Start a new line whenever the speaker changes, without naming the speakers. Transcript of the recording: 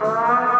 Música